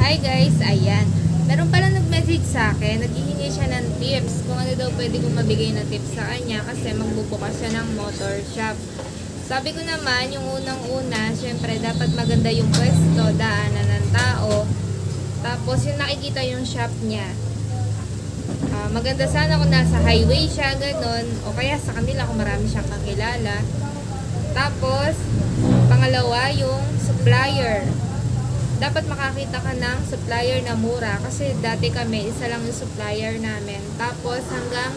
Hi guys, ayan. Meron pala nag-message sa akin, naghihingi siya ng tips kung ano daw pwede kong mabigay na tips sa kanya kasi magbubukas siya ng motor shop. Sabi ko naman, yung unang-una, syempre dapat maganda yung pwesto, daanan ng tao. Tapos yung nakikita yung shop niya. Ah, maganda sana kung nasa highway siya, ganun. O kaya sa kanila kung marami siyang kakilala. Tapos, pangalawa, yung supplier. Dapat makakita ka ng supplier na mura kasi dati kami, isa lang yung supplier namin. Tapos hanggang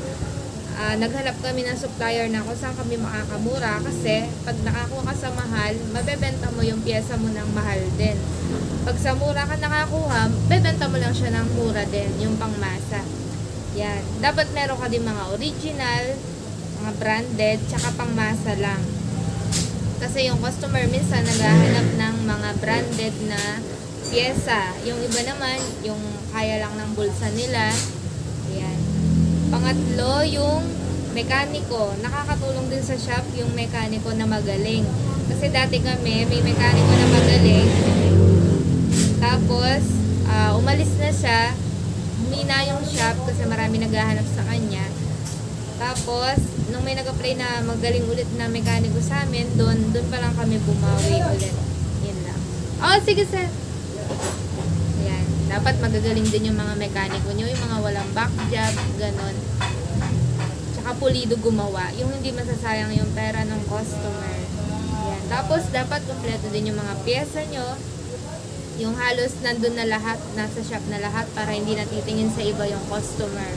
ah, naghanap kami ng supplier na kung saan kami makakamura kasi pag nakakuha ka sa mahal, mabebenta mo yung pyesa mo ng mahal din. Pag sa mura ka nakakuha, bebenta mo lang siya ng mura din, yung pangmasa. Yan. Dapat meron ka din mga original, mga branded, tsaka pangmasa lang. Kasi yung customer minsan naghahanap ng mga branded na pyesa. Yung iba naman, yung kaya lang ng bulsa nila. Ayan. Pangatlo, yung mekaniko. Nakakatulong din sa shop yung mekaniko na magaling. Kasi dati kami, may mekaniko na magaling. Tapos, ah, umalis na siya. Humina yung shop kasi marami naghahanap sa kanya. Tapos, nung may nag-apply na magaling ulit na mekaniko sa amin, doon, doon pa lang kami bumawi ulit. Yun lang. Oh, sige sir. Ayan. Dapat magagaling din yung mga mekaniko nyo, yung mga walang back job, ganon. Tsaka pulido gumawa. Yung hindi masasayang yung pera ng customer. Ayan. Tapos, dapat kompleto din yung mga pyesa nyo. Yung halos nandun na lahat, nasa shop na lahat para hindi natitingin sa iba yung customer.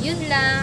Yun lang.